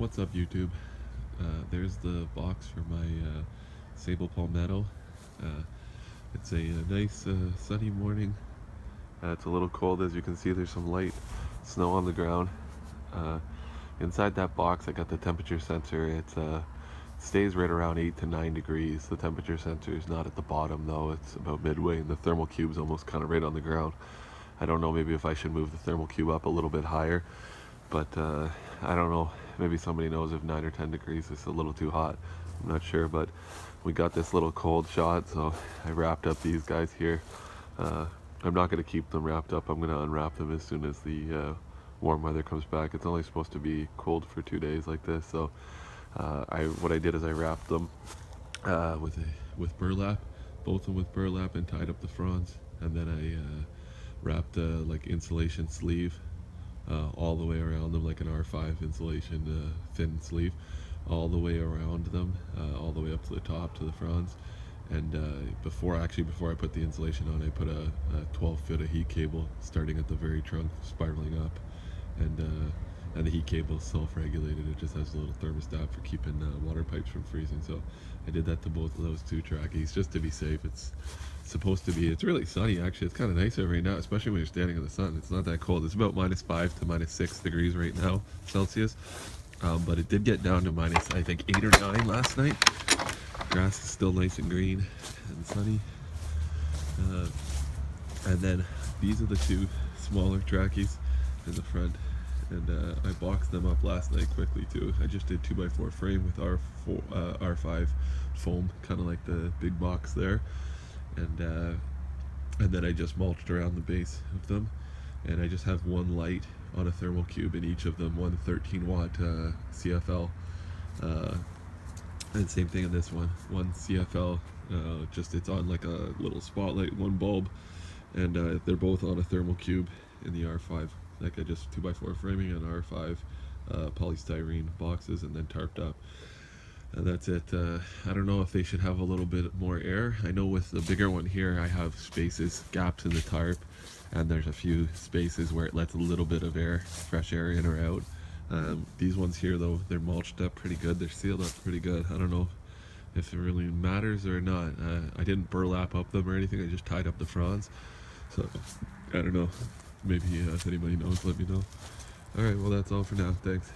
What's up YouTube? Uh, there's the box for my uh, sable palmetto. Uh, it's a, a nice uh, sunny morning. Uh, it's a little cold as you can see there's some light snow on the ground. Uh, inside that box I got the temperature sensor. It stays right around 8 to 9 degrees. The temperature sensor is not at the bottom though. It's about midway and the thermal cube's almost kind of right on the ground. I don't know maybe if I should move the thermal cube up a little bit higher but uh, I don't know. Maybe somebody knows if 9 or 10 degrees is a little too hot. I'm not sure but we got this little cold shot so I wrapped up these guys here. Uh, I'm not going to keep them wrapped up. I'm going to unwrap them as soon as the uh, warm weather comes back. It's only supposed to be cold for two days like this so uh, I what I did is I wrapped them uh, with a, with burlap both of them with burlap and tied up the fronds. And then I uh, wrapped a like insulation sleeve uh, all the way around them like an R5 insulation uh, thin sleeve all the way around them uh, all the way up to the top to the fronds and uh, before actually before I put the insulation on I put a, a 12 foot of heat cable starting at the very trunk spiraling up. And uh, and the heat cable is self-regulated. It just has a little thermostat for keeping uh, water pipes from freezing. So I did that to both of those two trachys just to be safe. It's supposed to be it's really sunny actually. It's kind of nice right now especially when you're standing in the sun. It's not that cold. It's about minus five to minus six degrees right now Celsius. Um, but it did get down to minus I think eight or nine last night. Grass is still nice and green and sunny. Uh, and then these are the two smaller trachys in the front and uh, I boxed them up last night quickly too. I just did 2x4 frame with R4, uh, R5 foam, kind of like the big box there. And, uh, and then I just mulched around the base of them. And I just have one light on a thermal cube in each of them, one 13 watt uh, CFL. Uh, and same thing in this one, one CFL, uh, just it's on like a little spotlight, one bulb. And they're both on a thermal cube in the R5 like I just 2x4 framing and R5 uh, polystyrene boxes and then tarped up. And that's it. Uh, I don't know if they should have a little bit more air. I know with the bigger one here, I have spaces, gaps in the tarp, and there's a few spaces where it lets a little bit of air, fresh air in or out. Um, these ones here though, they're mulched up pretty good. They're sealed up pretty good. I don't know if it really matters or not. Uh, I didn't burlap up them or anything. I just tied up the fronds. So, I don't know maybe uh, if anybody knows, let me know. Alright, well that's all for now. Thanks.